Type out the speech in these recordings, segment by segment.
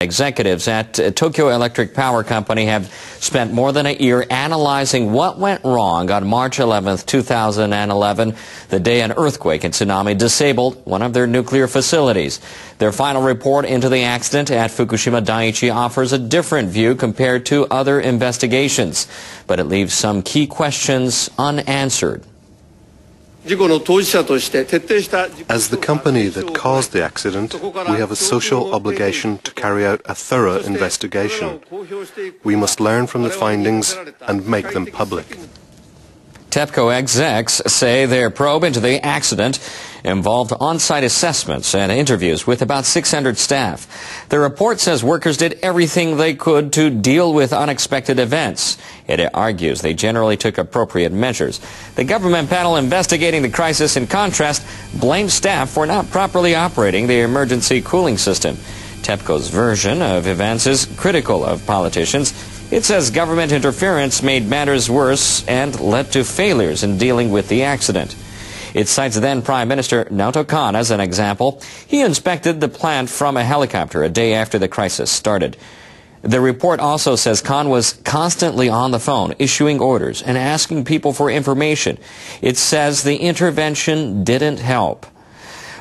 Executives at uh, Tokyo Electric Power Company have spent more than a year analyzing what went wrong on March 11, 2011, the day an earthquake and tsunami disabled one of their nuclear facilities. Their final report into the accident at Fukushima Daiichi offers a different view compared to other investigations, but it leaves some key questions unanswered. As the company that caused the accident, we have a social obligation to carry out a thorough investigation. We must learn from the findings and make them public. TEPCO execs say their probe into the accident involved on-site assessments and interviews with about 600 staff. The report says workers did everything they could to deal with unexpected events. It argues they generally took appropriate measures. The government panel investigating the crisis, in contrast, blamed staff for not properly operating the emergency cooling system. TEPCO's version of events is critical of politicians it says government interference made matters worse and led to failures in dealing with the accident. It cites then Prime Minister Naoto Kan as an example. He inspected the plant from a helicopter a day after the crisis started. The report also says Kan was constantly on the phone, issuing orders and asking people for information. It says the intervention didn't help.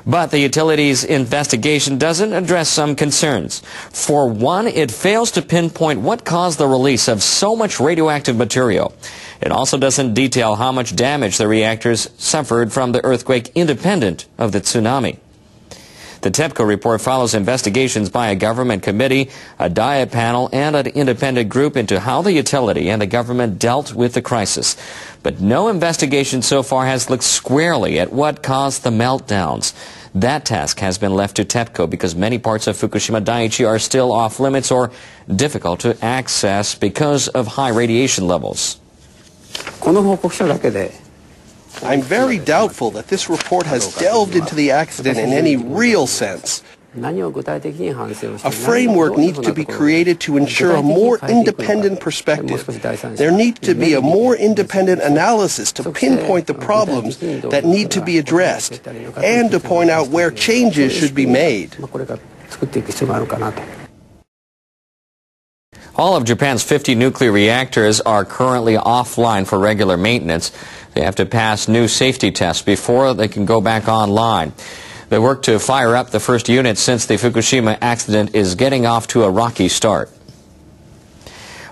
But the utility's investigation doesn't address some concerns. For one, it fails to pinpoint what caused the release of so much radioactive material. It also doesn't detail how much damage the reactors suffered from the earthquake independent of the tsunami. The TEPCO report follows investigations by a government committee, a diet panel, and an independent group into how the utility and the government dealt with the crisis. But no investigation so far has looked squarely at what caused the meltdowns. That task has been left to TEPCO because many parts of Fukushima Daiichi are still off limits or difficult to access because of high radiation levels. I'm very doubtful that this report has delved into the accident in any real sense. A framework needs to be created to ensure a more independent perspective. There needs to be a more independent analysis to pinpoint the problems that need to be addressed and to point out where changes should be made. All of Japan's 50 nuclear reactors are currently offline for regular maintenance. They have to pass new safety tests before they can go back online. The work to fire up the first unit since the Fukushima accident is getting off to a rocky start.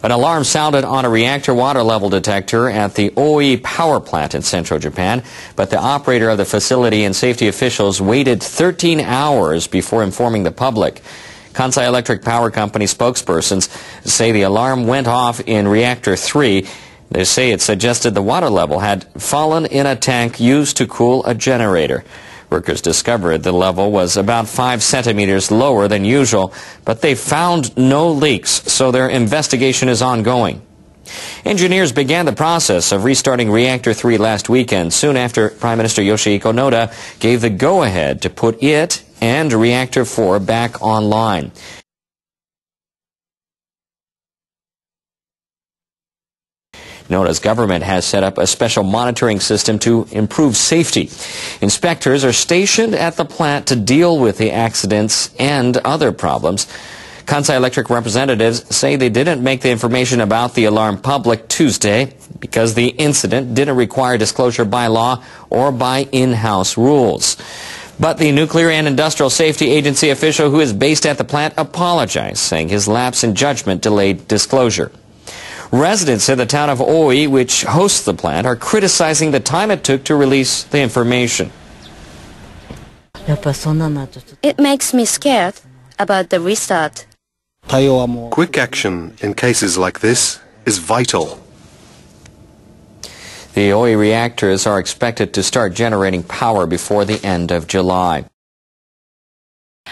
An alarm sounded on a reactor water level detector at the Oi power plant in central Japan, but the operator of the facility and safety officials waited 13 hours before informing the public. Kansai Electric Power Company spokespersons say the alarm went off in reactor 3. They say it suggested the water level had fallen in a tank used to cool a generator. Workers discovered the level was about five centimeters lower than usual, but they found no leaks, so their investigation is ongoing. Engineers began the process of restarting Reactor 3 last weekend, soon after Prime Minister Yoshihiko Noda gave the go-ahead to put it and Reactor 4 back online. Noda's government has set up a special monitoring system to improve safety. Inspectors are stationed at the plant to deal with the accidents and other problems. Kansai Electric representatives say they didn't make the information about the alarm public Tuesday because the incident didn't require disclosure by law or by in-house rules. But the Nuclear and Industrial Safety Agency official who is based at the plant apologized, saying his lapse in judgment delayed disclosure. Residents in the town of Oi, which hosts the plant, are criticizing the time it took to release the information. It makes me scared about the restart. Quick action in cases like this is vital. The Oi reactors are expected to start generating power before the end of July.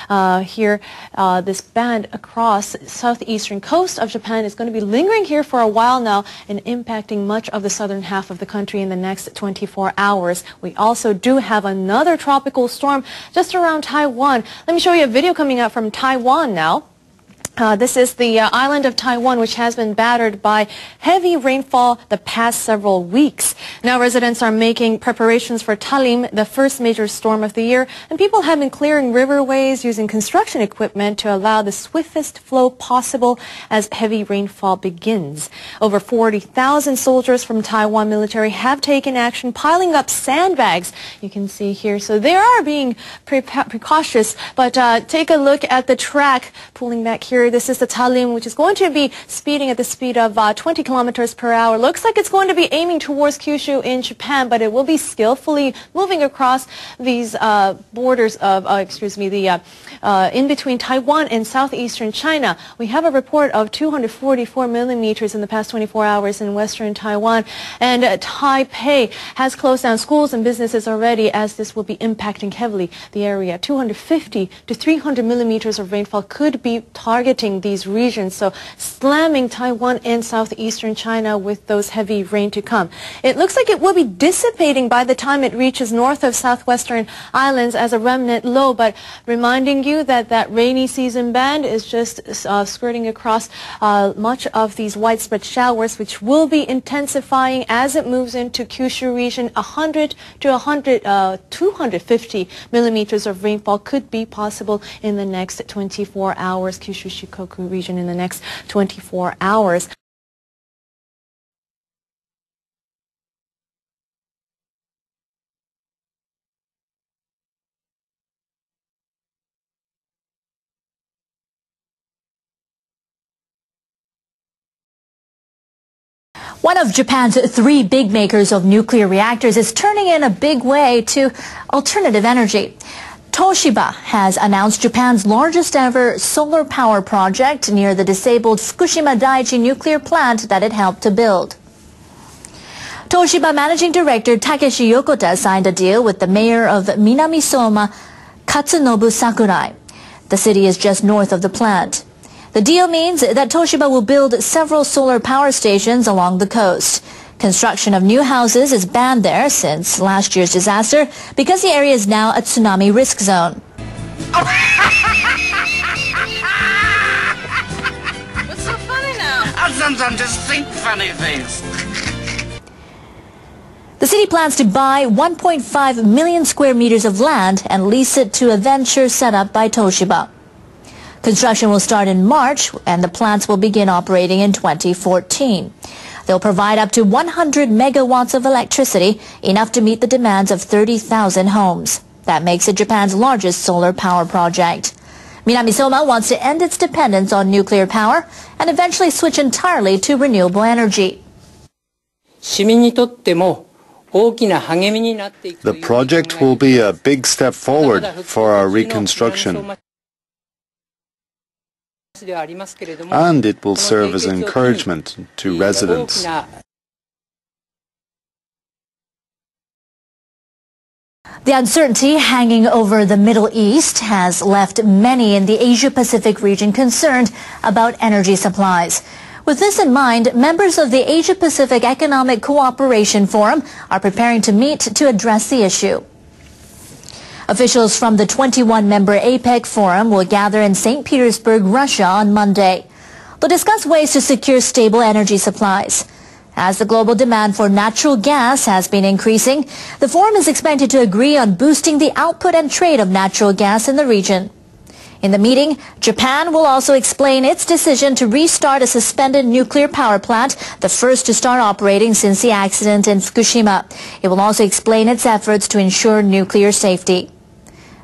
Uh, here, uh, this band across southeastern coast of Japan is going to be lingering here for a while now and impacting much of the southern half of the country in the next 24 hours. We also do have another tropical storm just around Taiwan. Let me show you a video coming out from Taiwan now. Uh, this is the uh, island of Taiwan, which has been battered by heavy rainfall the past several weeks. Now residents are making preparations for Talim, the first major storm of the year, and people have been clearing riverways using construction equipment to allow the swiftest flow possible as heavy rainfall begins. Over 40,000 soldiers from Taiwan military have taken action, piling up sandbags. You can see here. So they are being pre precautious, but uh, take a look at the track pulling back here this is the Talim, which is going to be speeding at the speed of uh, 20 kilometers per hour. Looks like it's going to be aiming towards Kyushu in Japan, but it will be skillfully moving across these uh, borders of, uh, excuse me, the uh, uh, in between Taiwan and southeastern China. We have a report of 244 millimeters in the past 24 hours in western Taiwan, and Taipei has closed down schools and businesses already as this will be impacting heavily the area. 250 to 300 millimeters of rainfall could be targeted targeting these regions, so slamming Taiwan and southeastern China with those heavy rain to come. It looks like it will be dissipating by the time it reaches north of southwestern islands as a remnant low, but reminding you that that rainy season band is just uh, skirting across uh, much of these widespread showers, which will be intensifying as it moves into Kyushu region. 100 to 100, uh, 250 millimeters of rainfall could be possible in the next 24 hours. Kyushu Shikoku region in the next 24 hours. One of Japan's three big makers of nuclear reactors is turning in a big way to alternative energy. Toshiba has announced Japan's largest ever solar power project near the disabled Fukushima Daiichi nuclear plant that it helped to build. Toshiba Managing Director Takeshi Yokota signed a deal with the mayor of Minamisoma, Katsunobu Sakurai. The city is just north of the plant. The deal means that Toshiba will build several solar power stations along the coast. Construction of new houses is banned there since last year's disaster because the area is now a tsunami risk zone. What's so funny now? I sometimes just think funny things. The city plans to buy 1.5 million square meters of land and lease it to a venture set up by Toshiba. Construction will start in March and the plants will begin operating in 2014. They'll provide up to 100 megawatts of electricity, enough to meet the demands of 30,000 homes. That makes it Japan's largest solar power project. Minamisoma wants to end its dependence on nuclear power and eventually switch entirely to renewable energy. The project will be a big step forward for our reconstruction and it will serve as encouragement to residents. The uncertainty hanging over the Middle East has left many in the Asia-Pacific region concerned about energy supplies. With this in mind, members of the Asia-Pacific Economic Cooperation Forum are preparing to meet to address the issue. Officials from the 21-member APEC Forum will gather in St. Petersburg, Russia on Monday. They'll discuss ways to secure stable energy supplies. As the global demand for natural gas has been increasing, the forum is expected to agree on boosting the output and trade of natural gas in the region. In the meeting, Japan will also explain its decision to restart a suspended nuclear power plant, the first to start operating since the accident in Fukushima. It will also explain its efforts to ensure nuclear safety.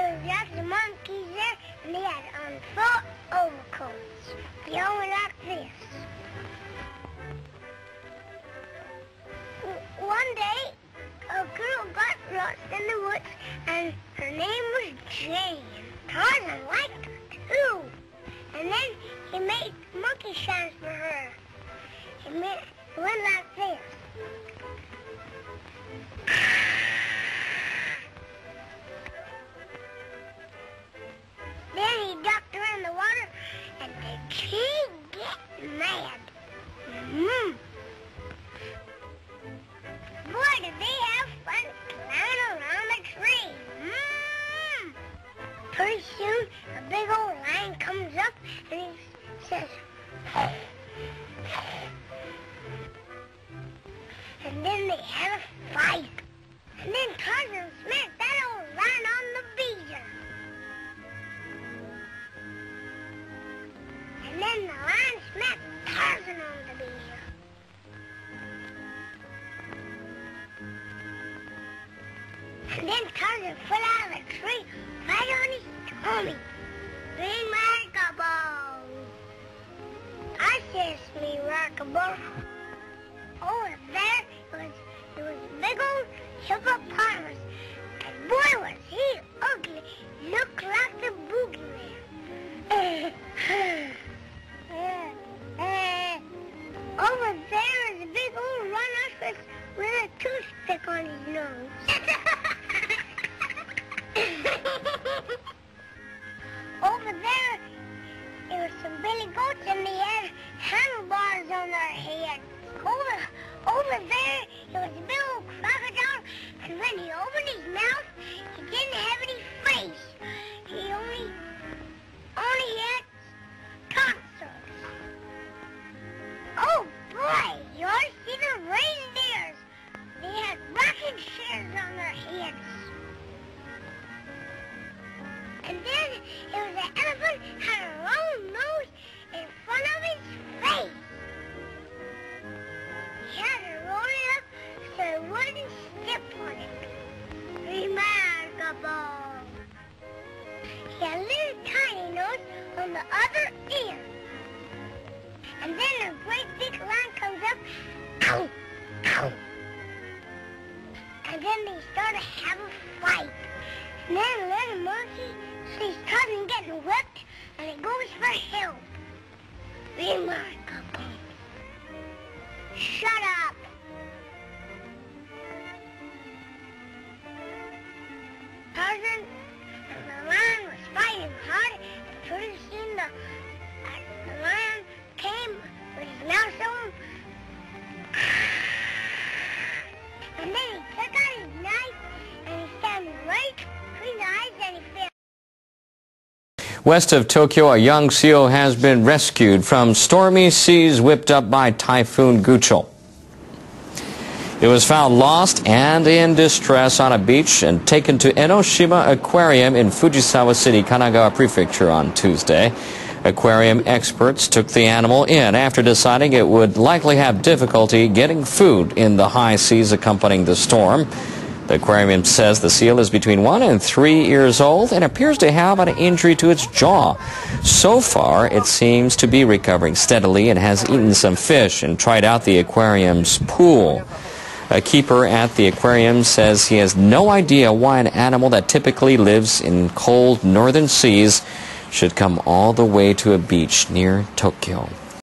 It was just the monkeys there, and they had um, on full overcoats. Going like this. One day, a girl got lost in the woods, and her name was Jane. Tarzan liked her, too. And then he made monkey shines for her. He It went like and then they had a fight. And then Tarzan smacked that old lion on the beezer. And then the lion smacked Tarzan on the beezer. And then Tarzan fell out of the tree right on his tummy. Remarkable. I me, remarkable. Over there was there was a big old hippopotamus. And boy was he ugly. Looked like the boogeyman. Over there is a big old rhinoceros with a toothpick on his nose. Remarkable. Shut West of Tokyo, a young seal has been rescued from stormy seas whipped up by Typhoon Guchol. It was found lost and in distress on a beach and taken to Enoshima Aquarium in Fujisawa City, Kanagawa Prefecture on Tuesday. Aquarium experts took the animal in after deciding it would likely have difficulty getting food in the high seas accompanying the storm. The aquarium says the seal is between one and three years old and appears to have an injury to its jaw. So far, it seems to be recovering steadily and has eaten some fish and tried out the aquarium's pool. A keeper at the aquarium says he has no idea why an animal that typically lives in cold northern seas should come all the way to a beach near Tokyo.